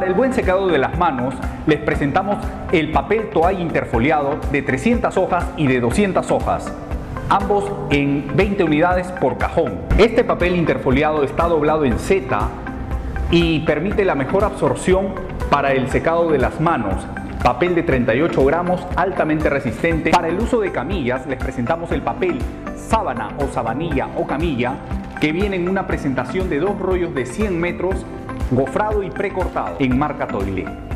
Para el buen secado de las manos, les presentamos el papel toalla interfoliado de 300 hojas y de 200 hojas ambos en 20 unidades por cajón. Este papel interfoliado está doblado en Z y permite la mejor absorción para el secado de las manos. Papel de 38 gramos altamente resistente. Para el uso de camillas les presentamos el papel sábana o sabanilla o camilla que viene en una presentación de dos rollos de 100 metros gofrado y precortado en marca Toile.